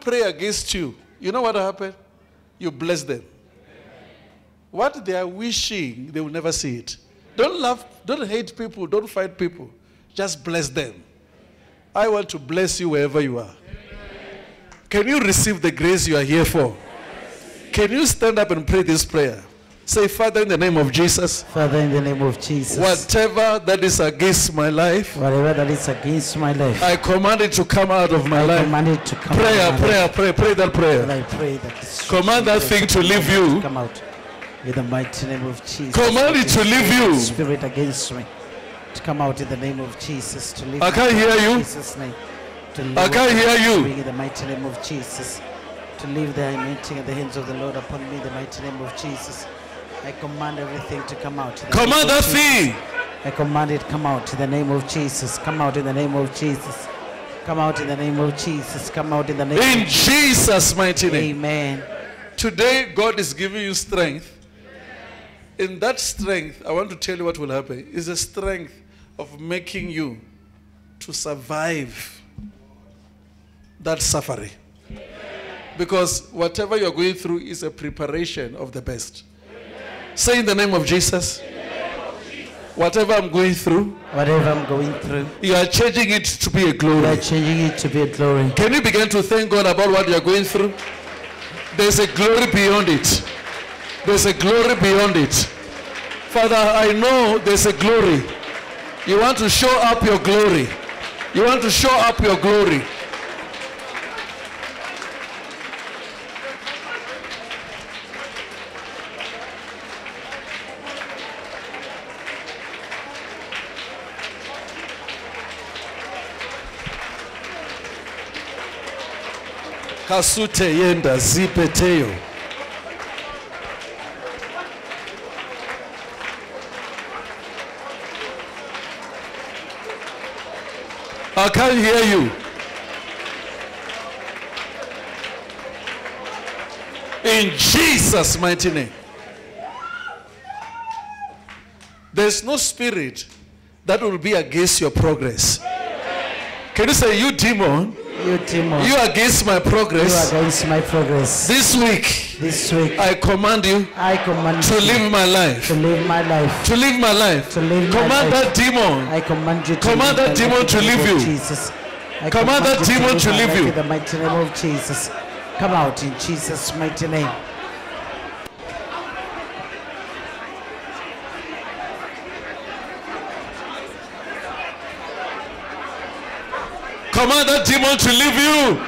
pray against you, you know what happened? You bless them. What they are wishing, they will never see it. Don't love, don't hate people, don't fight people. Just bless them. I want to bless you wherever you are. Can you receive the grace you are here for? Can you stand up and pray this prayer? Say, Father, in the name of Jesus, Father, in the name of Jesus, whatever that is against my life, whatever that is against my life, I command it to come out of my I life. command it to come Prayer, out prayer, life. pray, pray that And prayer. I pray that Command that thing to leave you. come out in the mighty name of Jesus. Command it to leave you. Spirit against me to come out in the name of Jesus. To leave I can't hear you. Jesus' name. To leave I can't hear you. In the mighty name of Jesus. To leave the anointing at the hands of the Lord upon me in the mighty name of Jesus. I command everything to come out. in the name Command that thing. I command it come out in the name of Jesus. Come out in the name of Jesus. Come out in the name of Jesus. Come out in the name In of Jesus. In Jesus' mighty name. Amen. Today, God is giving you strength. In that strength, I want to tell you what will happen. Is the strength of making you to survive that suffering. Because whatever you're going through is a preparation of the best. Say in the name of Jesus. Whatever I'm going through, Whatever I'm going through, you are changing it to be a glory. You are changing it to be a glory. Can you begin to thank God about what you are going through? There's a glory beyond it. There's a glory beyond it. Father, I know there's a glory. You want to show up your glory. You want to show up your glory. Kasute yenda zipeteyo. I can't hear you. In Jesus' mighty name. There's no spirit that will be against your progress. Can you say, You demon, You demon, you against my progress. you against my progress. This week, This week, I command you I command you to live my life. to live my life. To live my life. To live my Command life. that demon. I command you to Command that demon to leave you. Jesus. I Command that demon to my leave you. In the mighty name of Jesus. Come out in Jesus' mighty name. Command demon to leave you.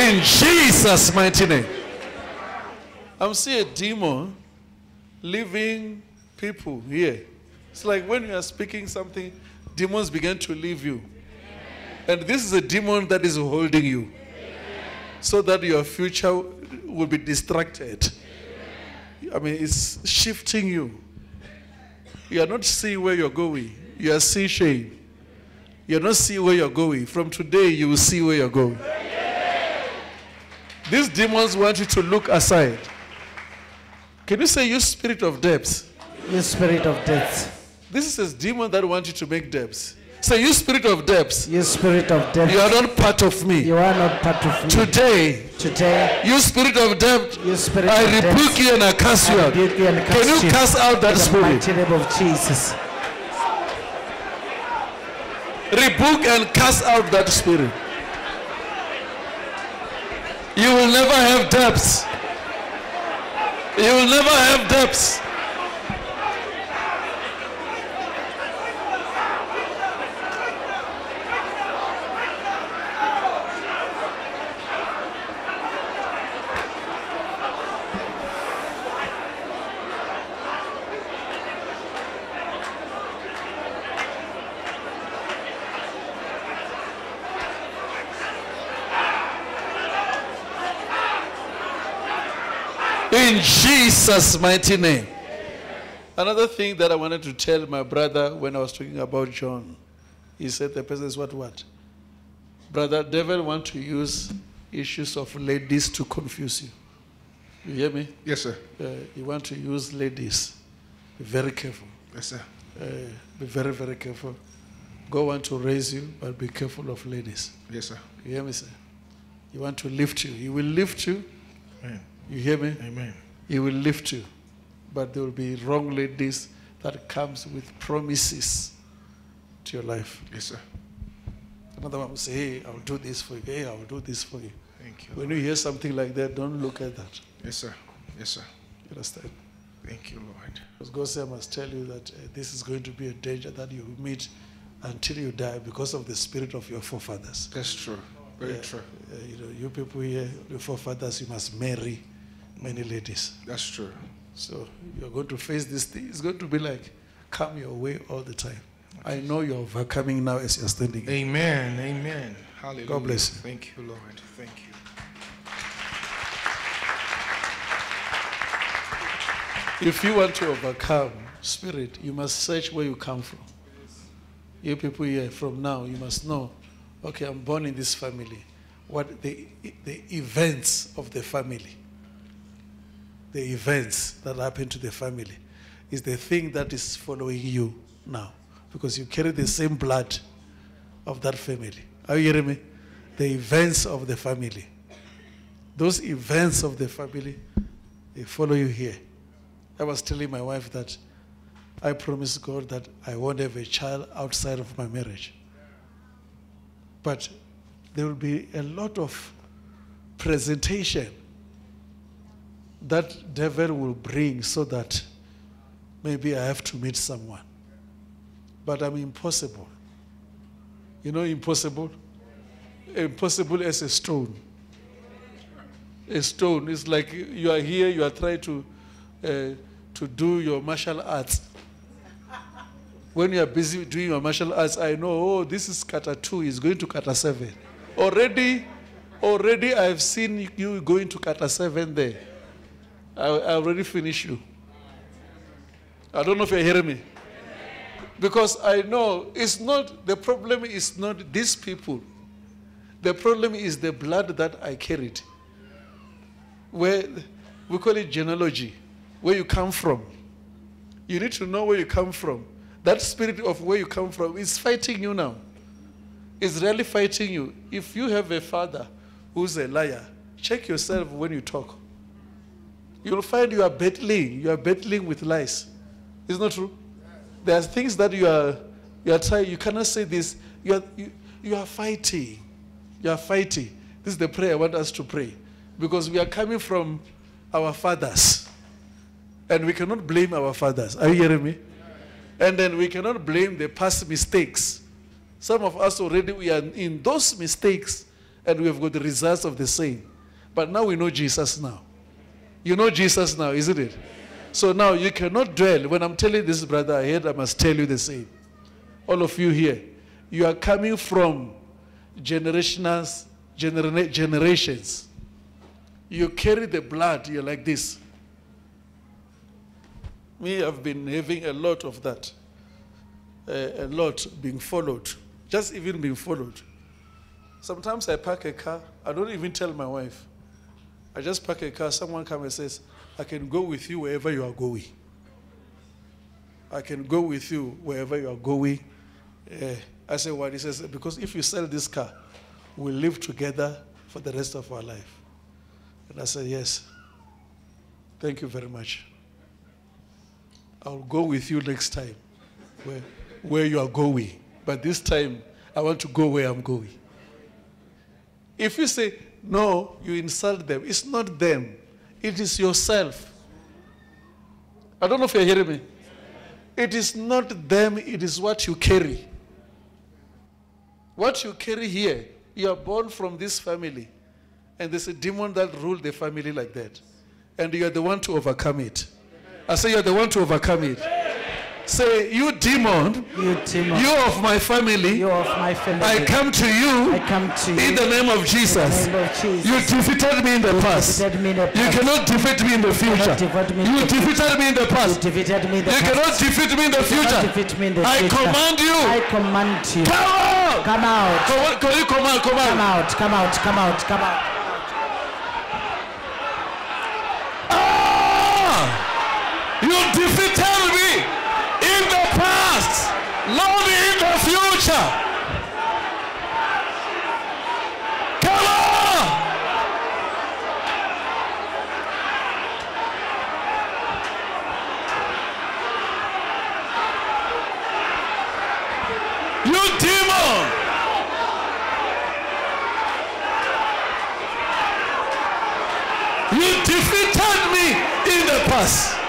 In Jesus' mighty name. I'm seeing a demon leaving people here. It's like when you are speaking something, demons begin to leave you. And this is a demon that is holding you so that your future will be distracted. I mean, it's shifting you. You are not seeing where you're going. You are seeing shame. You're not seeing where you're going. From today, you will see where you're going. These demons want you to look aside. Can you say, You spirit of depths? You spirit of death. This is a demon that wants you to make depths. Say, You spirit of depths, You spirit of death. you are not part of me. You are not part of me. Today, Today, you spirit of depth, you spirit I rebuke you and I cast you out. rebuke you and Can you cast out that spirit? in the mighty name of Jesus. Rebuke and cast out that spirit. You will never have depths. You will never have depths. In Jesus' mighty name. Another thing that I wanted to tell my brother when I was talking about John, he said the person is what what? Brother, devil want to use issues of ladies to confuse you. You hear me? Yes, sir. Uh, you want to use ladies. Be very careful. Yes, sir. Uh, be very, very careful. God want to raise you, but be careful of ladies. Yes, sir. You hear me, sir? He want to lift you. He will lift you. Amen. You hear me? Amen. He will lift you. But there will be wrong ladies that comes with promises to your life. Yes, sir. Another one will say, hey, I'll do this for you. Hey, I'll do this for you. Thank you. When you hear something like that, don't look at that. Yes, sir. Yes, sir. You understand? Thank you, Lord. Because God said, I must tell you that uh, this is going to be a danger that you will meet until you die because of the spirit of your forefathers. That's true. Very Yeah. true. Uh, you know, you people here, your forefathers, you must marry many ladies. That's true. So you're going to face this thing. It's going to be like come your way all the time. I know you're overcoming now as you're standing. Amen. Amen. Hallelujah. God bless you. Thank you, Lord. Thank you. If you want to overcome spirit, you must search where you come from. You people here, from now, you must know, okay, I'm born in this family. What the, the events of the family, the events that happen to the family, is the thing that is following you now. Because you carry the same blood of that family. Are you hearing me? The events of the family. Those events of the family, they follow you here. I was telling my wife that I promised God that I won't have a child outside of my marriage. But there will be a lot of presentation that devil will bring so that maybe I have to meet someone. But I'm impossible. You know impossible? Impossible as a stone. A stone. It's like you are here, you are trying to uh, to do your martial arts. When you are busy doing your martial arts, I know, oh, this is kata two, is going to kata seven. Already, already I've seen you going to kata seven there. I, I already finished you. I don't know if you're hearing me. Because I know it's not, the problem is not these people. The problem is the blood that I carried. Where we call it genealogy, where you come from. You need to know where you come from. That spirit of where you come from is fighting you now. It's really fighting you. If you have a father who's a liar, check yourself when you talk. You'll find you are battling. You are battling with lies. It's not true. There are things that you are you are trying. You cannot say this. You are you, you are fighting. You are fighting. This is the prayer I want us to pray because we are coming from our fathers, and we cannot blame our fathers. Are you hearing me? And then we cannot blame the past mistakes. Some of us already we are in those mistakes, and we have got the results of the same. But now we know Jesus now. You know Jesus now, isn't it? So now you cannot dwell. When I'm telling this brother ahead, I must tell you the same. All of you here, you are coming from generations, genera- generations. You carry the blood, you're like this. Me, I've been having a lot of that. Uh, a lot being followed. Just even being followed. Sometimes I park a car, I don't even tell my wife. I just park a car, someone comes and says, I can go with you wherever you are going. I can go with you wherever you are going. Eh, I say, what? He says, because if you sell this car, we'll live together for the rest of our life. And I said, yes. Thank you very much. I'll go with you next time where, where you are going. But this time, I want to go where I'm going. If you say, no, you insult them, it's not them, it is yourself. I don't know if you're hearing me. It is not them, it is what you carry. What you carry here, you are born from this family. And there's a demon that ruled the family like that. And you are the one to overcome it. I say, You're the one to overcome it. Say, You demon, You, Timon, you of my family, you of my family, I come to you I come to you in the name of Jesus. in the name of Jesus. You defeated me in the past. defeated me in the You cannot defeat me in the future. me in You defeated me in the You past. defeated me in the You past. cannot defeat me in the You future. me in the I future. command you. I command you. Come out. Come out. Come you come out? Come out. out. Come out. Come out. Come out. Come on! You demon! You defeated me in the past.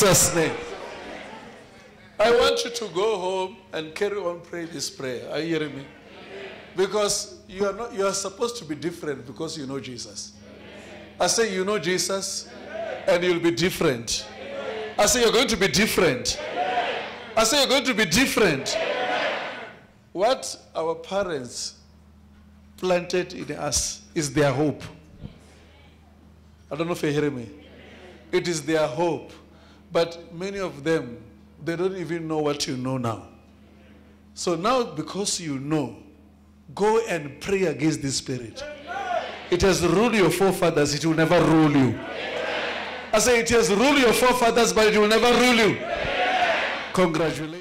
Jesus' name. I want you to go home and carry on praying this prayer. Are you hearing me? Because you are not you are supposed to be different because you know Jesus. I say you know Jesus and you'll be different. I say you're going to be different. I say you're going to be different. What our parents planted in us is their hope. I don't know if you're hearing me. It is their hope. But many of them, they don't even know what you know now. So now, because you know, go and pray against this spirit. It has ruled your forefathers, it will never rule you. I say it has ruled your forefathers, but it will never rule you. Congratulations.